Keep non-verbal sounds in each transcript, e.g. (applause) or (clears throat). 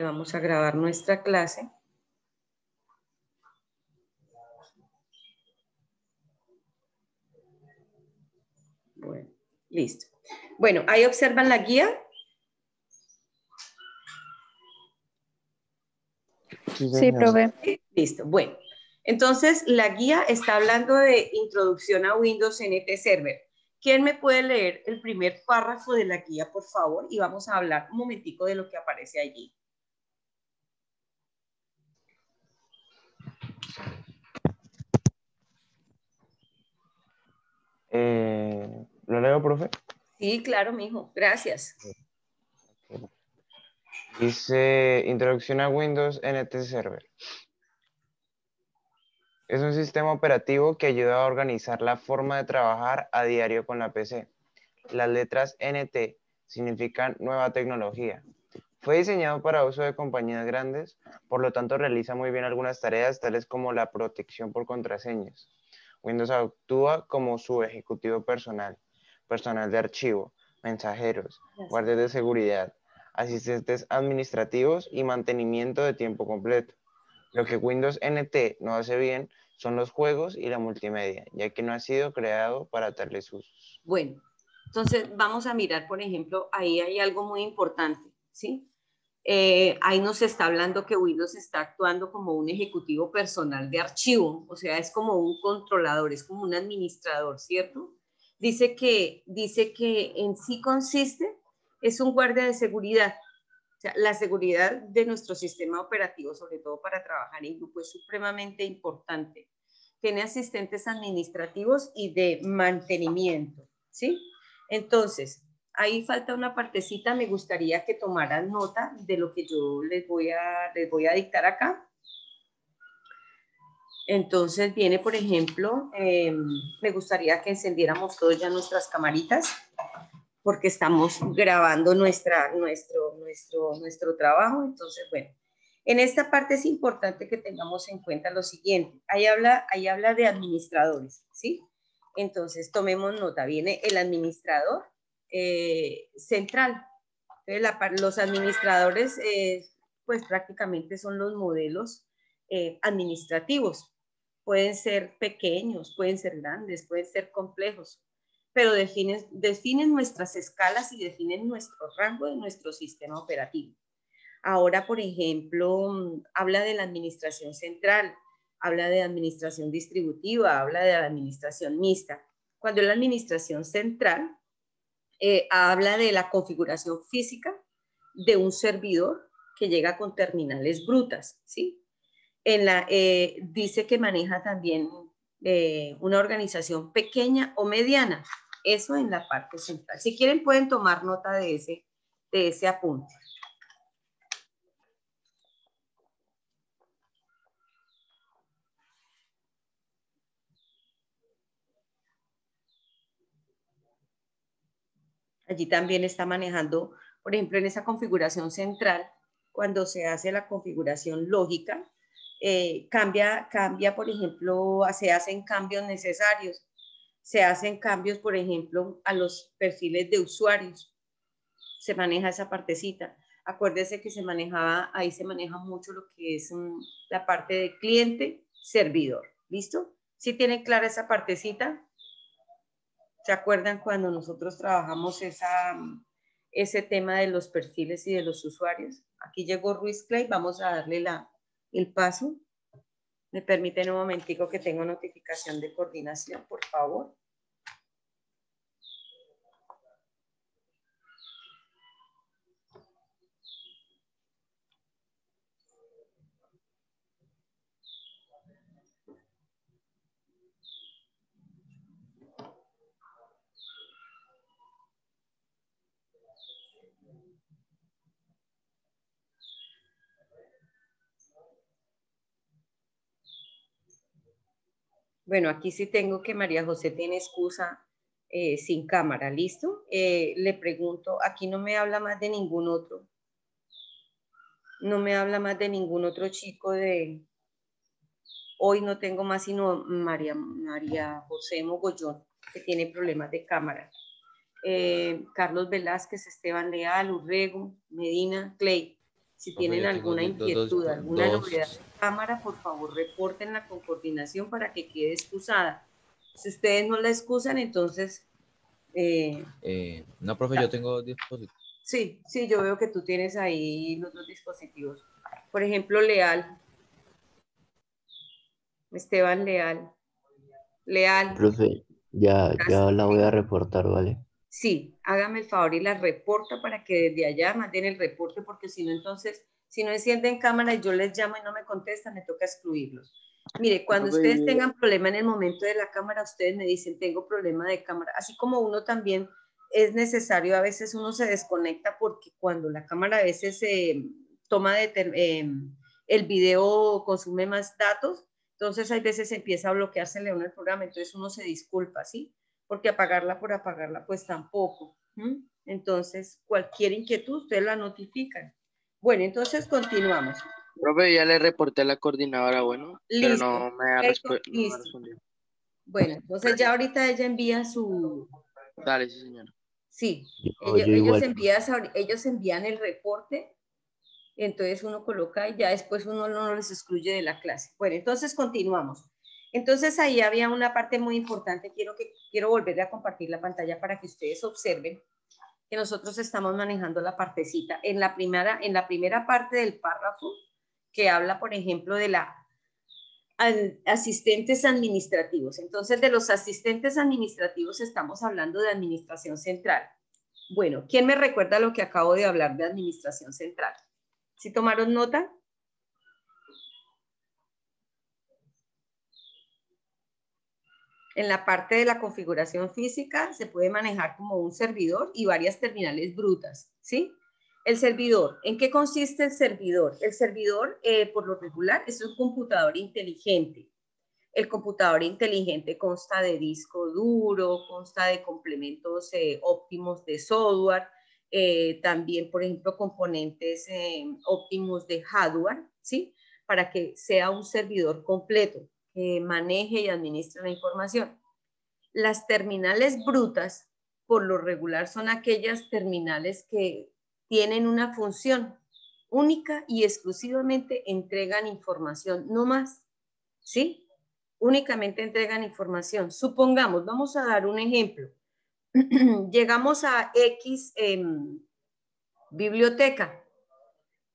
Vamos a grabar nuestra clase. Bueno, listo. Bueno, ahí observan la guía. Sí, profe. Listo, bueno. Entonces, la guía está hablando de introducción a Windows NT Server. ¿Quién me puede leer el primer párrafo de la guía, por favor? Y vamos a hablar un momentico de lo que aparece allí. Eh, ¿Lo leo, profe? Sí, claro, mijo. Gracias. Dice Introducción a Windows NT Server. Es un sistema operativo que ayuda a organizar la forma de trabajar a diario con la PC. Las letras NT significan nueva tecnología. Fue diseñado para uso de compañías grandes, por lo tanto realiza muy bien algunas tareas tales como la protección por contraseñas. Windows actúa como su ejecutivo personal, personal de archivo, mensajeros, guardias de seguridad, asistentes administrativos y mantenimiento de tiempo completo. Lo que Windows NT no hace bien son los juegos y la multimedia, ya que no ha sido creado para tales usos. Bueno, entonces vamos a mirar, por ejemplo, ahí hay algo muy importante, ¿sí? Eh, ahí nos está hablando que Windows está actuando como un ejecutivo personal de archivo, o sea, es como un controlador, es como un administrador, ¿cierto? Dice que, dice que en sí consiste, es un guardia de seguridad, o sea, la seguridad de nuestro sistema operativo, sobre todo para trabajar en grupo, es supremamente importante. Tiene asistentes administrativos y de mantenimiento, ¿sí? Entonces, ahí falta una partecita, me gustaría que tomaran nota de lo que yo les voy a, les voy a dictar acá. Entonces viene, por ejemplo, em, me gustaría que encendiéramos todos ya nuestras camaritas porque estamos grabando nuestra, nuestro, nuestro, nuestro trabajo. Entonces, bueno, en esta parte es importante que tengamos en cuenta lo siguiente. Ahí habla, ahí habla de administradores, ¿sí? Entonces, tomemos nota. Viene el administrador eh, central. los administradores, eh, pues prácticamente son los modelos eh, administrativos. Pueden ser pequeños, pueden ser grandes, pueden ser complejos pero definen, definen nuestras escalas y definen nuestro rango de nuestro sistema operativo. Ahora, por ejemplo, habla de la administración central, habla de administración distributiva, habla de la administración mixta. Cuando la administración central, eh, habla de la configuración física de un servidor que llega con terminales brutas, ¿sí? En la, eh, dice que maneja también eh, una organización pequeña o mediana. Eso en la parte central. Si quieren pueden tomar nota de ese, de ese apunte. Allí también está manejando, por ejemplo, en esa configuración central, cuando se hace la configuración lógica, eh, cambia, cambia, por ejemplo, se hacen cambios necesarios, se hacen cambios, por ejemplo, a los perfiles de usuarios, se maneja esa partecita. Acuérdese que se manejaba, ahí se maneja mucho lo que es mm, la parte de cliente, servidor. ¿Listo? ¿Sí tienen clara esa partecita? ¿Se acuerdan cuando nosotros trabajamos esa, ese tema de los perfiles y de los usuarios? Aquí llegó Ruiz Clay, vamos a darle la, el paso. ¿Me permiten un momentico que tengo notificación de coordinación, por favor? Bueno, aquí sí tengo que María José tiene excusa eh, sin cámara, ¿listo? Eh, le pregunto, aquí no me habla más de ningún otro. No me habla más de ningún otro chico de... Hoy no tengo más sino María, María José Mogollón, que tiene problemas de cámara. Eh, Carlos Velázquez, Esteban Leal, Urrego, Medina, Clay. Si tienen alguna inquietud, alguna novedad de cámara, por favor reportenla con coordinación para que quede excusada. Si ustedes no la excusan, entonces... Eh, eh, no, profe, yo tengo dispositivos. Sí, sí, yo veo que tú tienes ahí los dos dispositivos. Por ejemplo, Leal. Esteban Leal. Leal. Profe, ya, ya la voy a reportar, ¿vale? Sí, hágame el favor y la reporta para que desde allá manden el reporte, porque si no, entonces, si no encienden cámara y yo les llamo y no me contestan, me toca excluirlos. Mire, cuando ustedes tengan problema en el momento de la cámara, ustedes me dicen, tengo problema de cámara. Así como uno también es necesario, a veces uno se desconecta porque cuando la cámara a veces se toma de, eh, el video consume más datos, entonces hay veces empieza a bloquearse el programa, entonces uno se disculpa, ¿sí? Porque apagarla por apagarla, pues tampoco. Entonces, cualquier inquietud, ustedes la notifican. Bueno, entonces continuamos. Profe, ya le reporté a la coordinadora, bueno, pero no me ha, respondido. Bueno, entonces ya ahorita ella envía su... Dale, sí, señora. Sí, ellos, envían, ellos envían el reporte, entonces uno coloca y ya después uno no les excluye de la clase. Bueno, entonces continuamos. Entonces ahí había una parte muy importante, quiero, que, quiero volver a compartir la pantalla para que ustedes observen que nosotros estamos manejando la partecita. En la primera, en la primera parte del párrafo, que habla, por ejemplo, de la asistentes administrativos. Entonces, de los asistentes administrativos estamos hablando de administración central. Bueno, ¿quién me recuerda lo que acabo de hablar de administración central? ¿Sí tomaron nota? En la parte de la configuración física se puede manejar como un servidor y varias terminales brutas, ¿sí? El servidor, ¿en qué consiste el servidor? El servidor, eh, por lo regular, es un computador inteligente. El computador inteligente consta de disco duro, consta de complementos eh, óptimos de software, eh, también, por ejemplo, componentes óptimos de hardware, ¿sí? Para que sea un servidor completo que maneje y administre la información. Las terminales brutas, por lo regular, son aquellas terminales que tienen una función única y exclusivamente entregan información, no más, ¿sí? Únicamente entregan información. Supongamos, vamos a dar un ejemplo. (clears throat) Llegamos a X biblioteca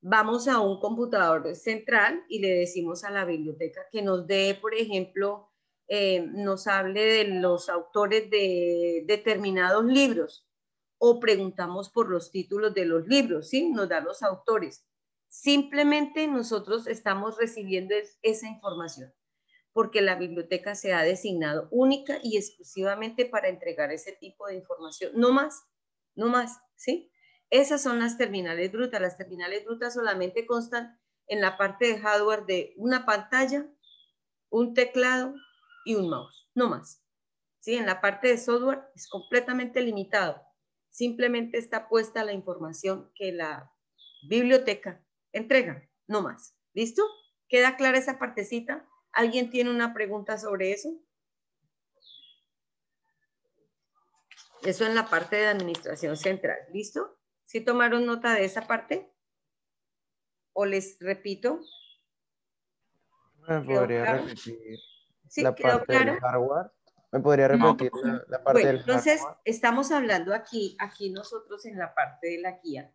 vamos a un computador central y le decimos a la biblioteca que nos dé, por ejemplo, eh, nos hable de los autores de determinados libros o preguntamos por los títulos de los libros, ¿sí? Nos da los autores. Simplemente nosotros estamos recibiendo esa información porque la biblioteca se ha designado única y exclusivamente para entregar ese tipo de información. No más, no más, ¿sí? Esas son las terminales brutas. Las terminales brutas solamente constan en la parte de hardware de una pantalla, un teclado y un mouse, no más. ¿Sí? En la parte de software es completamente limitado. Simplemente está puesta la información que la biblioteca entrega, no más. ¿Listo? ¿Queda clara esa partecita? ¿Alguien tiene una pregunta sobre eso? Eso en la parte de administración central. ¿Listo? ¿Sí tomaron nota de esa parte? ¿O les repito? ¿Me podría repetir la parte del hardware? ¿Me podría repetir la, parte bueno, entonces, estamos hablando aquí, aquí nosotros en la parte de la guía,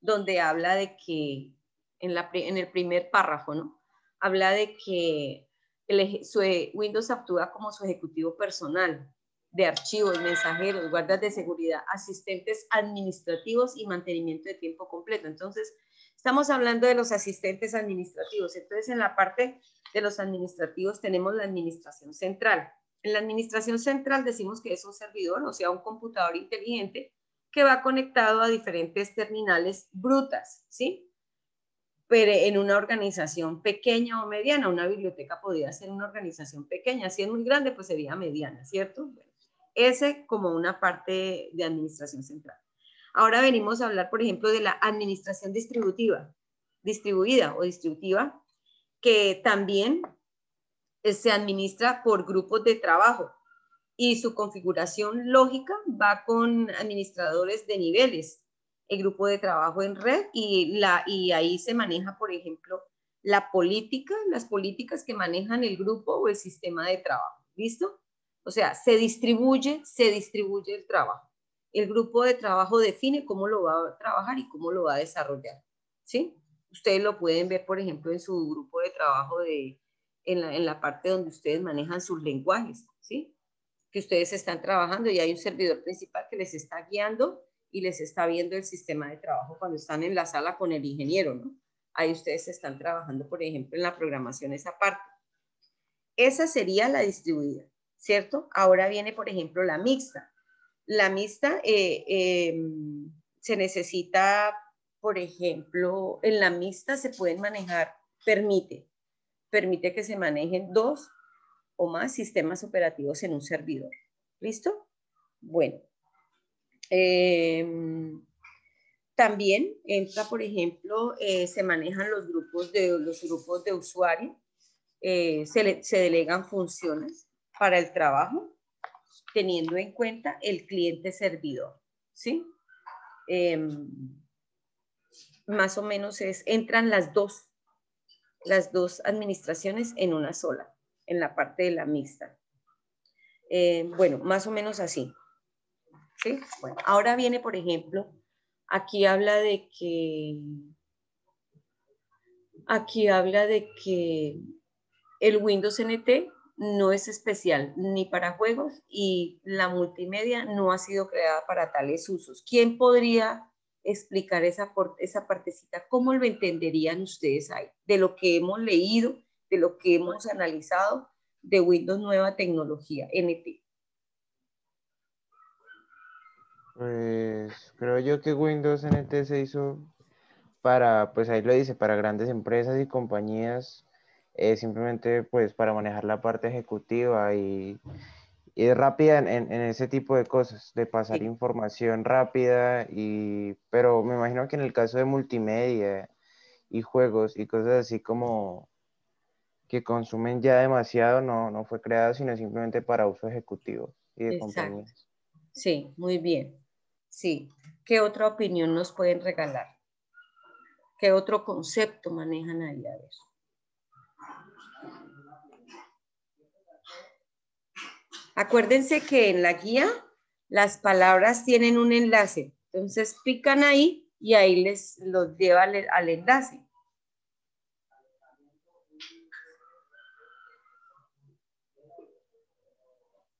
donde habla de que, en, la, en el primer párrafo, ¿no? Habla de que el, su, Windows actúa como su ejecutivo personal, de archivos, mensajeros, guardas de seguridad, asistentes administrativos y mantenimiento de tiempo completo. Entonces, estamos hablando de los asistentes administrativos. Entonces, en la parte de los administrativos tenemos la administración central. En la administración central decimos que es un servidor, o sea, un computador inteligente que va conectado a diferentes terminales brutas, ¿sí? Pero en una organización pequeña o mediana, una biblioteca podría ser una organización pequeña, si es muy grande, pues sería mediana, ¿cierto? Ese como una parte de administración central. Ahora venimos a hablar, por ejemplo, de la administración distributiva, distribuida o distributiva, que también eh, se administra por grupos de trabajo y su configuración lógica va con administradores de niveles. el grupo de trabajo en red y, la, y ahí se maneja, por ejemplo, la política, las políticas que manejan el grupo o el sistema de trabajo. ¿Listo? O sea, se distribuye, se distribuye el trabajo. El grupo de trabajo define cómo lo va a trabajar y cómo lo va a desarrollar. ¿Sí? Ustedes lo pueden ver, por ejemplo, en su grupo de trabajo de, en, la, en la parte donde ustedes manejan sus lenguajes. ¿Sí? Que ustedes están trabajando y hay un servidor principal que les está guiando y les está viendo el sistema de trabajo cuando están en la sala con el ingeniero, ¿no? Ahí ustedes están trabajando, por ejemplo, en la programación esa parte. Esa sería la distribuida, ¿cierto? Ahora viene, por ejemplo, la mixta. La mixta eh, em, se necesita, por ejemplo, en la mixta se pueden manejar, permite, permite que se manejen dos o más sistemas operativos en un servidor. ¿Listo? Bueno. Em, también entra, por ejemplo, eh, se manejan los grupos de, los grupos de usuario, eh, se, se, delegan funciones para el trabajo, teniendo en cuenta el cliente servidor, ¿sí? Em, más o menos es, entran las dos, las dos administraciones en una sola, en la parte de la mixta. Eh, bueno, más o menos así. ¿Sí? Bueno, ahora viene, por ejemplo, Aquí habla de que, aquí habla de que el Windows NT no es especial ni para juegos y la multimedia no ha sido creada para tales usos. ¿Quién podría explicar esa, esa partecita? ¿Cómo lo entenderían ustedes ahí? De lo que hemos leído, de lo que hemos analizado de Windows Nueva Tecnología, NT. Pues creo yo que Windows NT se hizo para, pues ahí lo dice, para grandes empresas y compañías, eh, simplemente pues para manejar la parte ejecutiva y, y rápida en, ese tipo de cosas, de pasar información rápida, y, pero me imagino que en el caso de multimedia y juegos y cosas así como que consumen ya demasiado, no, no fue creado, sino simplemente para uso ejecutivo y de compañías. Sí, muy bien. Sí. ¿Qué otra opinión nos pueden regalar? ¿Qué otro concepto manejan ahí? A ver. Acuérdense que en la guía las palabras tienen un enlace. Entonces pican ahí y ahí les los lleva al, al enlace.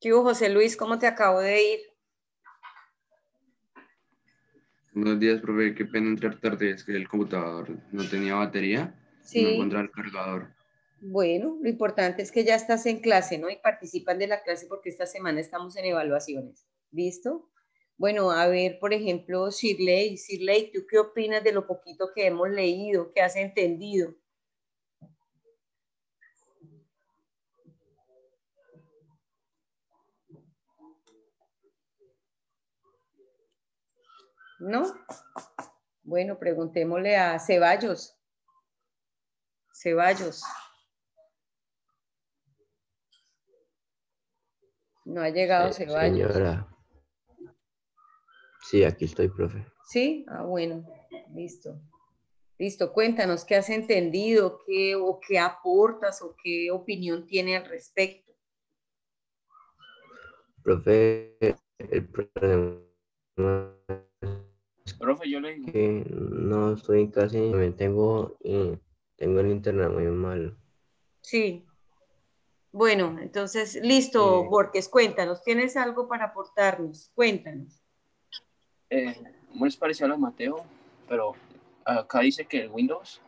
¿Qué hubo, José Luis? ¿Cómo te acabo de ir? Buenos días, profe. Qué pena entrar tarde. Es que el computador no tenía batería. Sí. No encontraba el cargador. Bueno, lo importante es que ya estás en clase, ¿no? Y participan de la clase porque esta semana estamos en evaluaciones. ¿Listo? Bueno, a ver, por ejemplo, Shirley. Shirley, ¿tú qué opinas de lo poquito que hemos leído, que has entendido? ¿No? Bueno, preguntémosle a Ceballos. Ceballos. No ha llegado eh, Ceballos. Señora. Sí, aquí estoy, profe. Sí, ah, bueno, listo. Listo, cuéntanos qué has entendido, qué o qué aportas o qué opinión tiene al respecto. Profe, el problema Profe, yo le que no estoy casi, me tengo, y tengo el internet muy malo. Sí. Bueno, entonces, listo, Borges, cuéntanos, ¿tienes algo para aportarnos? Cuéntanos. Eh, muy parecido a los Mateo, pero acá dice que el Windows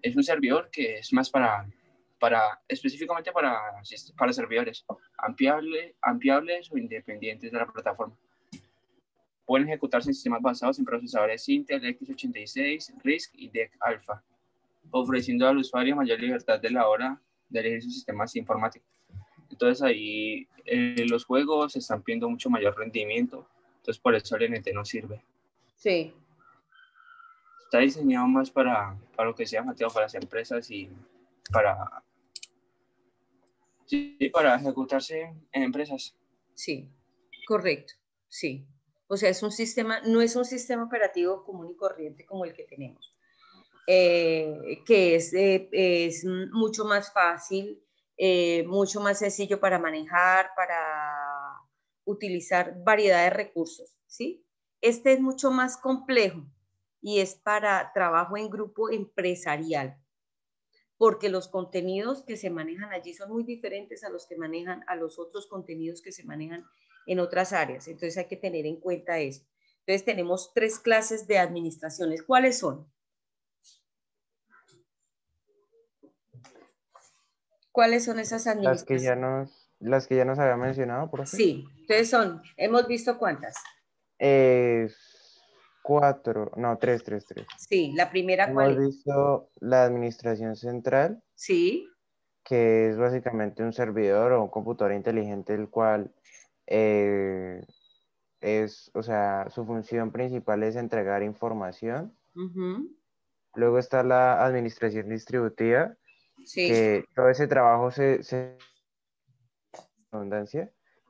es un servidor que es más para, para específicamente para, para servidores ampliable, ampliables o independientes de la plataforma pueden ejecutarse en sistemas basados en procesadores Intel x86, RISC y DEC Alpha, ofreciendo al usuario mayor libertad de la hora de elegir sus sistemas informáticos. Entonces ahí eh, los juegos están pidiendo mucho mayor rendimiento, entonces por eso el NT no sirve. Sí. Está diseñado más para, para lo que sea, Mateo, para las empresas y para, sí, para ejecutarse en empresas. Sí, correcto, sí. O sea, es un sistema, no es un sistema operativo común y corriente como el que tenemos, eh, que es, eh, es, mucho más fácil, eh, mucho más sencillo para manejar, para utilizar variedad de recursos, ¿sí? Este es mucho más complejo y es para trabajo en grupo empresarial, porque los contenidos que se manejan allí son muy diferentes a los que manejan a los otros contenidos que se manejan en otras áreas. Entonces hay que tener en cuenta eso. Entonces tenemos tres clases de administraciones. ¿Cuáles son? ¿Cuáles son esas administraciones? Las que ya nos, las que ya nos había mencionado, por ejemplo. Sí, entonces son, hemos visto cuántas. Eh, cuatro, no, tres, tres, tres. Sí, la primera cuál Hemos visto la administración central. Sí. Que es básicamente un servidor o un computador inteligente el cual eh, es, o sea, su función principal es entregar información. Luego está la administración distributiva, que todo ese trabajo se, se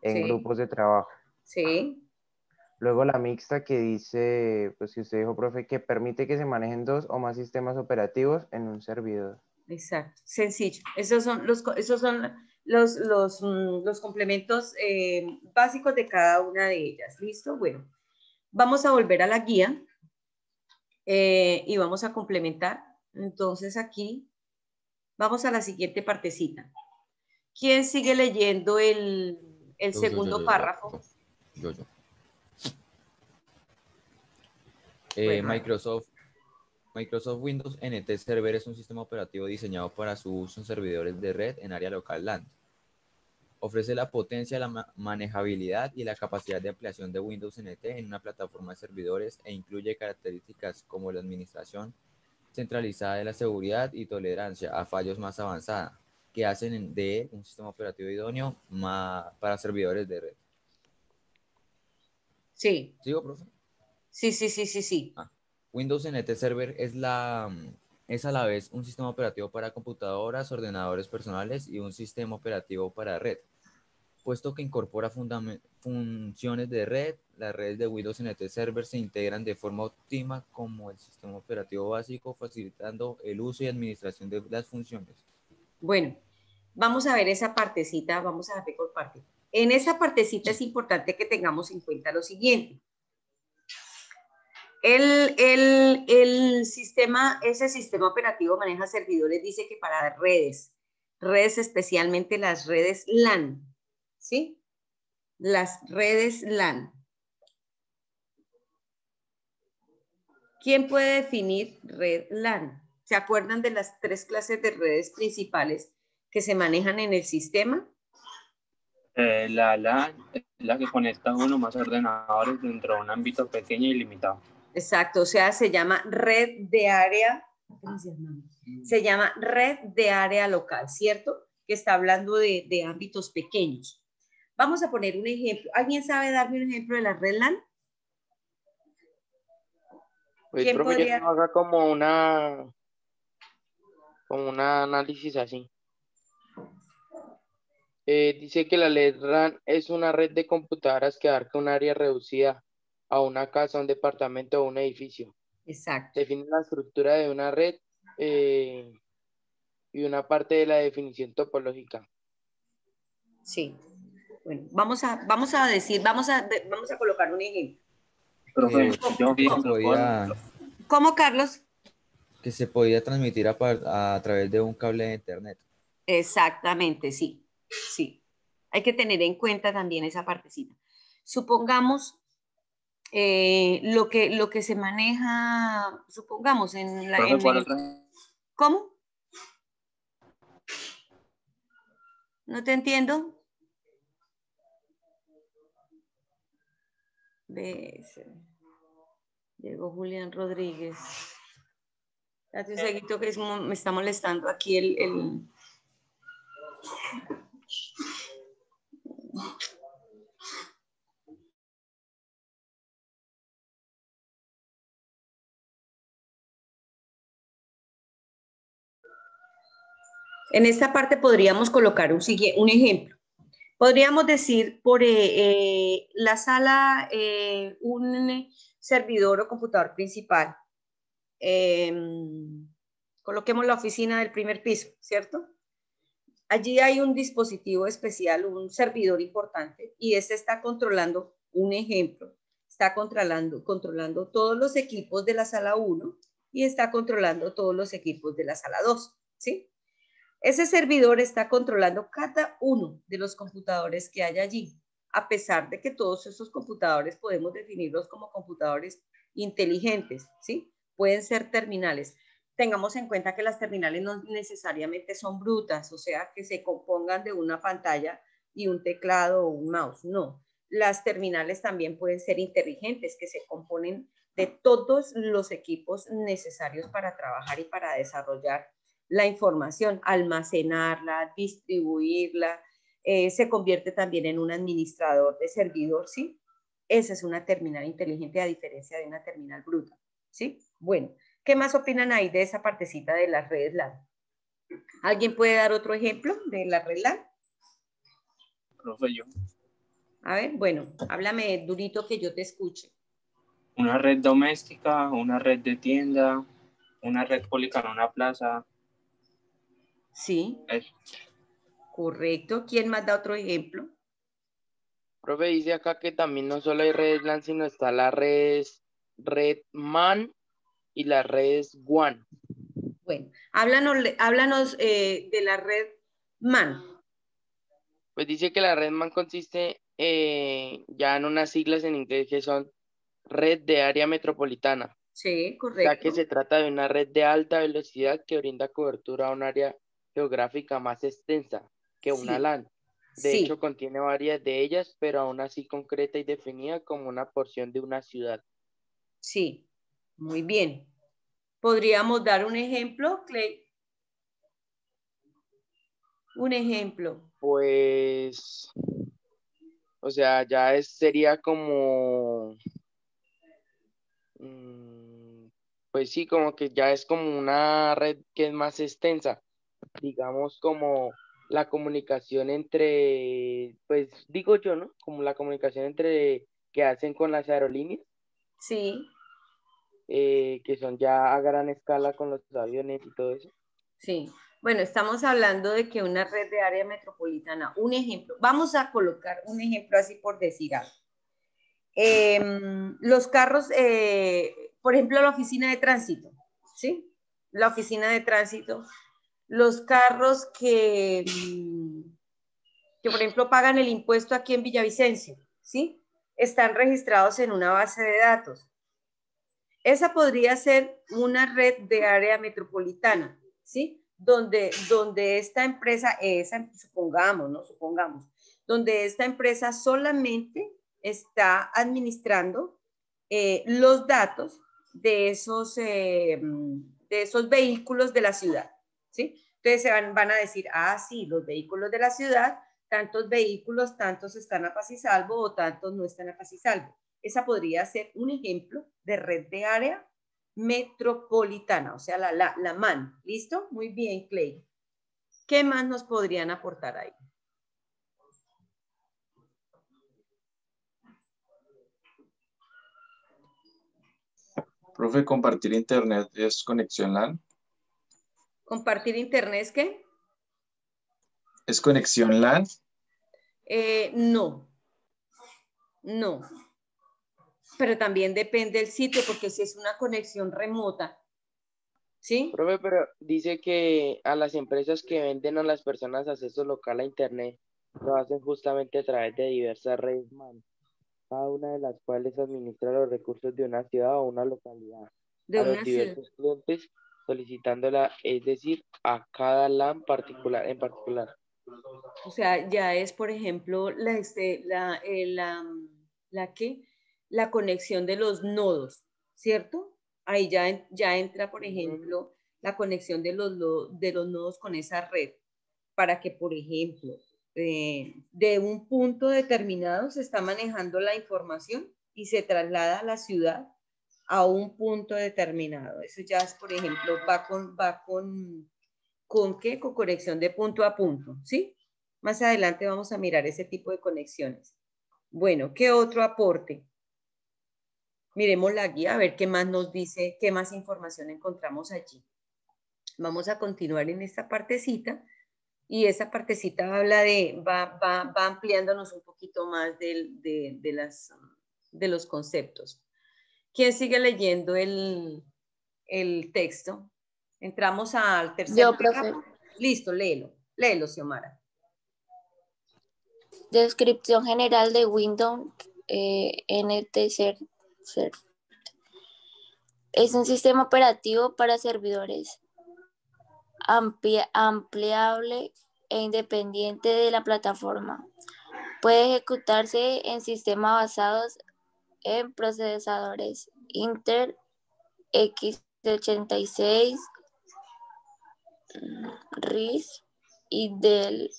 en grupos de trabajo. Sí. Luego la mixta que dice, pues si usted dijo, profe, que permite que se manejen dos o más sistemas operativos en un servidor. Exacto, sencillo. Esos son los, esos son los, los, mm, los complementos eh, básicos de cada una de ellas. ¿Listo? Bueno, vamos a volver a la guía eh, y vamos a complementar. Entonces aquí vamos a la siguiente partecita. ¿Quién sigue leyendo el, el segundo párrafo? Yo, yo. Eh, Microsoft Microsoft Windows NT Server es un sistema operativo diseñado para su uso en servidores de red en área local LAN. Ofrece la potencia, la manejabilidad y la capacidad de ampliación de Windows NT en una plataforma de servidores e incluye características como la administración centralizada de la seguridad y tolerancia a fallos más avanzada, que hacen de un sistema operativo idóneo para servidores de red. Sí. ¿Sigo, profe? Sí, sí, sí, sí, sí. Ah. Windows NT Server es, la, es a la vez un sistema operativo para computadoras, ordenadores personales y un sistema operativo para red. Puesto que incorpora funciones de red, las redes de Windows NT Server se integran de forma óptima como el sistema operativo básico, facilitando el uso y administración de las funciones. Bueno, vamos a ver esa partecita, vamos a ver por parte. En esa partecita es importante que tengamos en cuenta lo siguiente. El, sistema, ese sistema operativo maneja servidores, dice que para redes, redes especialmente las redes LAN, ¿sí? Las redes LAN. ¿Quién puede definir red LAN? ¿Se acuerdan de las tres clases de redes principales que se manejan en el sistema? Eh, la LAN es la que conecta uno más ordenadores dentro de un ámbito pequeño y limitado. Exacto, o sea, se llama red de área, ¿cómo se llama? Se llama red de área local, ¿cierto? Que está hablando de, ámbitos pequeños. Vamos a poner un ejemplo. ¿Alguien sabe darme un ejemplo de la red LAN? Pues, ¿Quién podría... haga como una, como un análisis así. Eh, dice que la red LAN es una red de computadoras que abarca un área reducida a una casa, un departamento o un edificio. Exacto. Define la estructura de una red eh, y una parte de la definición topológica. Sí. Bueno, vamos a, vamos a decir, vamos a, vamos a colocar un ejemplo. ¿Cómo, Carlos? Que se podía transmitir a, a través de un cable de internet. Exactamente, sí. Sí. Hay que tener en cuenta también esa partecita. Supongamos eh, lo, que, lo que se maneja, supongamos, en la... ¿Cómo? ¿No te entiendo? Llegó Julián Rodríguez. Hace un seguito que me está molestando aquí el... el... En esta parte podríamos colocar un, un ejemplo. Podríamos decir por eh, eh, la sala, eh, un servidor o computador principal. Em, coloquemos la oficina del primer piso, ¿cierto? Allí hay un dispositivo especial, un servidor importante, y este está controlando, un ejemplo, está controlando, controlando todos los equipos de la sala 1 y está controlando todos los equipos de la sala 2, ¿sí? Ese servidor está controlando cada uno de los computadores que hay allí, a pesar de que todos esos computadores podemos definirlos como computadores inteligentes, ¿sí? Pueden ser terminales. Tengamos en cuenta que las terminales no necesariamente son brutas, o sea, que se compongan de una pantalla y un teclado o un mouse, no. Las terminales también pueden ser inteligentes, que se componen de todos los equipos necesarios para trabajar y para desarrollar la información, almacenarla, distribuirla, eh, se convierte también en un administrador de servidor, ¿sí? Esa es una terminal inteligente a diferencia de una terminal bruta, ¿sí? Bueno, ¿qué más opinan ahí de esa partecita de las redes LAN? ¿Alguien puede dar otro ejemplo de la red LAN? Profe, yo. A ver, bueno, háblame durito que yo te escuche. Una red doméstica, una red de tienda, una red pública en una plaza, Sí. Correcto. ¿Quién más da otro ejemplo? Profe, dice acá que también no solo hay redes LAN, sino está la red, red MAN y la red WAN. Bueno, háblanos, háblanos eh, de la red MAN. Pues dice que la red MAN consiste eh, ya en unas siglas en inglés que son red de área metropolitana. Sí, correcto. Ya que se trata de una red de alta velocidad que brinda cobertura a un área geográfica más extensa que una LAN. De hecho, contiene varias de ellas, pero aún así concreta y definida como una porción de una ciudad. Sí, muy bien. ¿Podríamos dar un ejemplo, Clay? Un ejemplo. Pues, o sea, ya es, sería como, mm, pues sí, como que ya es como una red que es más extensa digamos, como la comunicación entre, pues digo yo, ¿no? Como la comunicación entre que hacen con las aerolíneas. Sí. Eh, que son ya a gran escala con los aviones y todo eso. Sí. Bueno, estamos hablando de que una red de área metropolitana, un ejemplo, vamos a colocar un ejemplo así por decir algo. Em, los carros, eh, por ejemplo, la oficina de tránsito, ¿sí? La oficina de tránsito los carros que, mm, que, por ejemplo, pagan el impuesto aquí en Villavicencio, ¿sí? Están registrados en una base de datos. Esa podría ser una red de área metropolitana, ¿sí? Donde, donde esta empresa, esa, supongamos, ¿no? Supongamos, donde esta empresa solamente está administrando eh, los datos de esos, eh, de esos vehículos de la ciudad. Entonces se van, van a decir, ah, sí, los vehículos de la ciudad, tantos vehículos, tantos están a paz y salvo o tantos no están a paz y salvo. Esa podría ser un ejemplo de red de área metropolitana, o sea, la, la, la MAN. ¿Listo? Muy bien, Clay. ¿Qué más nos podrían aportar ahí? Profe, compartir internet es conexión LAN. ¿Compartir internet es qué? ¿Es conexión LAN? Eh, no. No. Pero también depende del sitio, porque si es una conexión remota, ¿sí? Profe, pero dice que a las empresas que venden a las personas acceso local a internet lo hacen justamente a través de diversas redes MAN, cada una de las cuales administra los recursos de una ciudad o una localidad. De a los diversos clientes solicitándola, es decir, a cada LAN particular, en particular. O sea, ya es, por ejemplo, la, este, la, eh, la, la, la conexión de los nodos, ¿cierto? Ahí ya, ya entra, por ejemplo, la conexión de los, de los nodos con esa red, para que, por ejemplo, eh, de un punto determinado se está manejando la información y se traslada a la ciudad a un punto determinado. Eso ya es, por ejemplo, va con, va con, ¿con qué? Con conexión de punto a punto, ¿sí? Más adelante vamos a mirar ese tipo de conexiones. Bueno, ¿qué otro aporte? Miremos la guía a ver qué más nos dice, qué más información encontramos allí. Vamos a continuar en esta partecita y esa partecita habla de, va, va, va ampliándonos un poquito más de, de, las, de los conceptos. ¿Quién sigue leyendo el, el texto? Entramos al tercer Yo, profe. Listo, léelo. Léelo, Xiomara. Descripción general de Windows eh, NT Es un sistema operativo para servidores ampliable e independiente de la plataforma. Puede ejecutarse en sistemas basados en procesadores Intel x86, RIS y del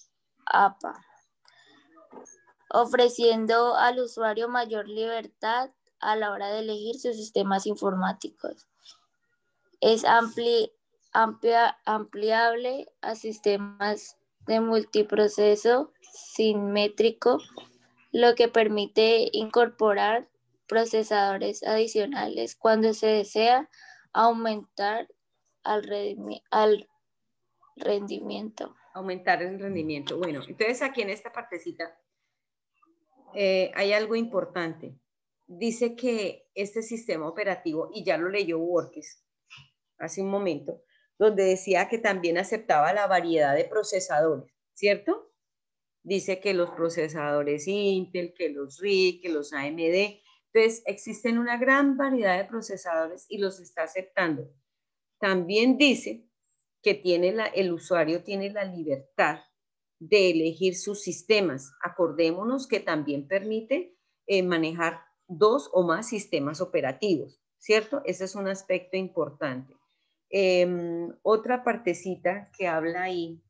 APA, ofreciendo al usuario mayor libertad a la hora de elegir sus sistemas informáticos. Es ampli amplia, ampliable a sistemas de multiproceso simétrico, lo que permite incorporar procesadores adicionales cuando se desea aumentar al, rendimiento. Aumentar el rendimiento. Bueno, entonces aquí en esta partecita eh, hay algo importante. Dice que este sistema operativo, y ya lo leyó Workes hace un momento, donde decía que también aceptaba la variedad de procesadores, ¿cierto? Dice que los procesadores Intel, que los RIC, que los AMD. Entonces, existen una gran variedad de procesadores y los está aceptando. También dice que tiene la, el usuario tiene la libertad de elegir sus sistemas. Acordémonos que también permite eh, manejar dos o más sistemas operativos, ¿cierto? Ese es un aspecto importante. Em, otra partecita que habla ahí,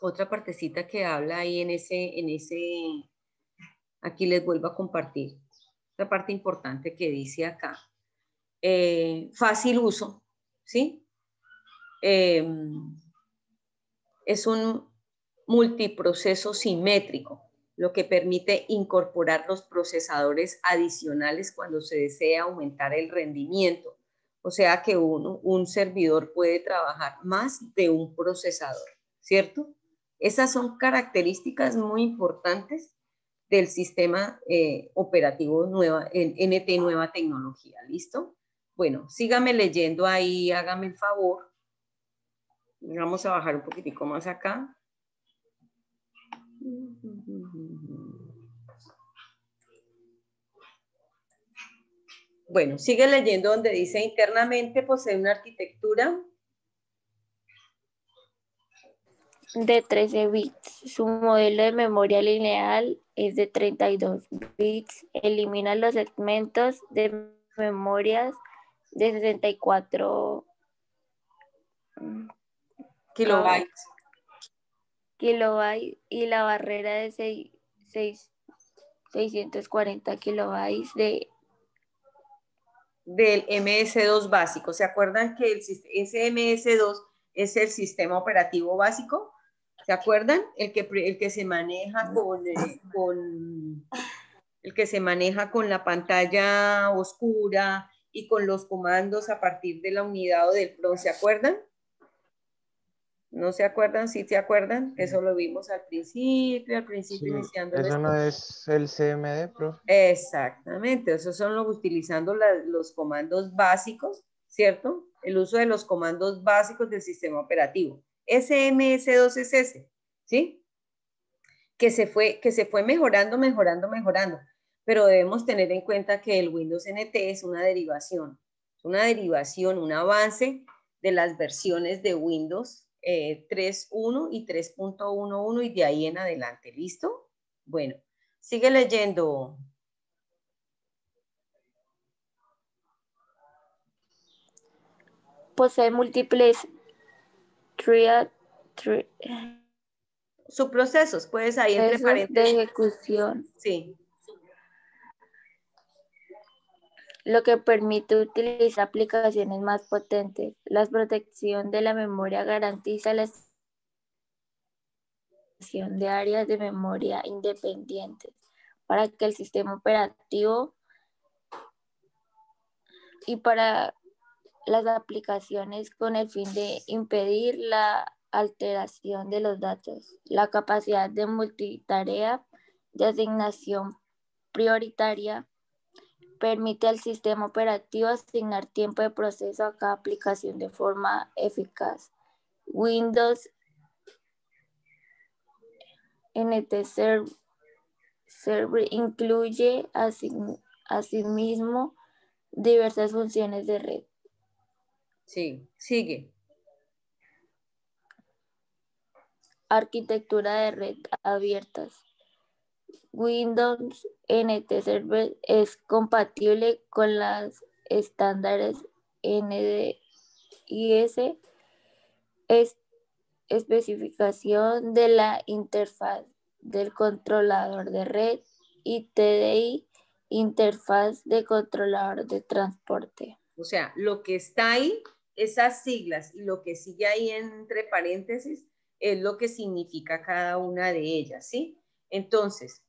otra partecita que habla ahí en ese, en ese, aquí les vuelvo a compartir, la parte importante que dice acá. Eh, fácil uso, ¿sí? Em, es un multiproceso simétrico, lo que permite incorporar los procesadores adicionales cuando se desea aumentar el rendimiento o sea que uno, un servidor puede trabajar más de un procesador, ¿cierto? Esas son características muy importantes del sistema eh, operativo nueva, NT Nueva Tecnología, ¿listo? Bueno, sígame leyendo ahí, hágame el favor. Vamos a bajar un poquitico más acá. Bueno, sigue leyendo donde dice internamente posee una arquitectura de 13 bits. Su modelo de memoria lineal es de 32 bits. Elimina los segmentos de memorias de 64 kilobytes. Kilobytes y la barrera de 640 kilobytes de del MS2 básico. ¿Se acuerdan que el, ese MS2 es el sistema operativo básico? ¿Se acuerdan? El que, el que se maneja con, eh, con, el que se maneja con la pantalla oscura y con los comandos a partir de la unidad o del PRO. ¿Se acuerdan? ¿No se acuerdan? ¿Sí se acuerdan? Eso lo vimos al principio, al principio iniciando. Eso no es el CMD, profe. Exactamente, esos son los utilizando los comandos básicos, ¿cierto? El uso de los comandos básicos del sistema operativo. SMS2 es ese, ¿sí? Que se fue, que se fue mejorando, mejorando, mejorando. Pero debemos tener en cuenta que el Windows NT es una derivación, una derivación, un avance de las versiones de Windows 3.1 eh, y 3.11 y de ahí en adelante. ¿Listo? Bueno, sigue leyendo. Posee múltiples triad, subprocesos, puedes ahí entre paréntesis. De ejecución. Sí. lo que permite utilizar aplicaciones más potentes. La protección de la memoria garantiza la creación de áreas de memoria independientes para que el sistema operativo y para las aplicaciones con el fin de impedir la alteración de los datos, la capacidad de multitarea de asignación prioritaria permite al sistema operativo asignar tiempo de proceso a cada aplicación de forma eficaz. Windows NT Server incluye asimismo diversas funciones de red. Sí, sigue. Arquitectura de red abiertas. Windows NT Server es compatible con las estándares NDIS, es especificación de la interfaz del controlador de red y TDI, interfaz de controlador de transporte. O sea, lo que está ahí, esas siglas y lo que sigue ahí entre paréntesis es lo que significa cada una de ellas, ¿sí? Entonces,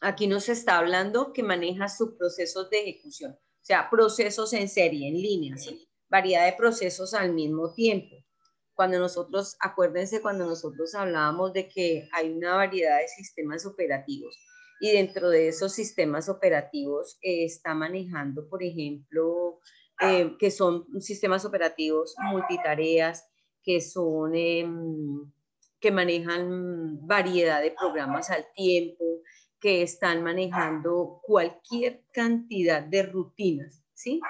aquí nos está hablando que maneja sus procesos de ejecución, o sea, procesos en serie, en línea, ¿sí? variedad de procesos al mismo tiempo. Cuando nosotros, acuérdense cuando nosotros hablábamos de que hay una variedad de sistemas operativos y dentro de esos sistemas operativos eh, está manejando, por ejemplo, eh, que son sistemas operativos multitareas, que son, em, que manejan variedad de programas al tiempo, que están manejando cualquier cantidad de rutinas, ¿sí?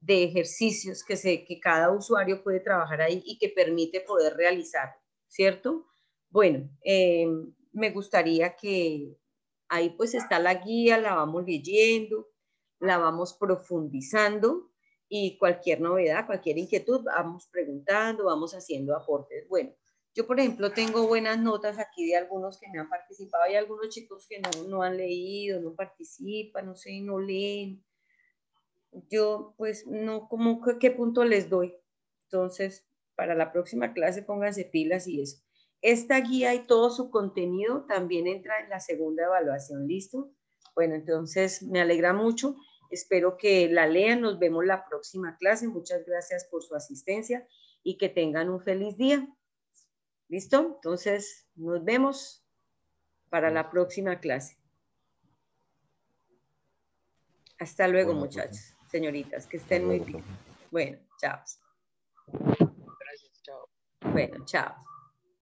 De ejercicios que, se, que cada usuario puede trabajar ahí y que permite poder realizar, ¿cierto? Bueno, em, me gustaría que ahí pues está la guía, la vamos leyendo, la vamos profundizando y cualquier novedad, cualquier inquietud, vamos preguntando, vamos haciendo aportes. Bueno, yo por ejemplo tengo buenas notas aquí de algunos que me han participado y algunos chicos que no, no han leído, no participan, no sé, no leen. Yo pues no, como qué punto les doy. Entonces, para la próxima clase pónganse pilas y eso. Esta guía y todo su contenido también entra en la segunda evaluación, ¿listo? Bueno, entonces me alegra mucho. Espero que la lean. Nos vemos la próxima clase. Muchas gracias por su asistencia y que tengan un feliz día. ¿Listo? Entonces, nos vemos para la próxima clase. Hasta luego, muchachos, señoritas, que estén muy bien. Bueno, chao. Gracias, chao. Bueno, chao.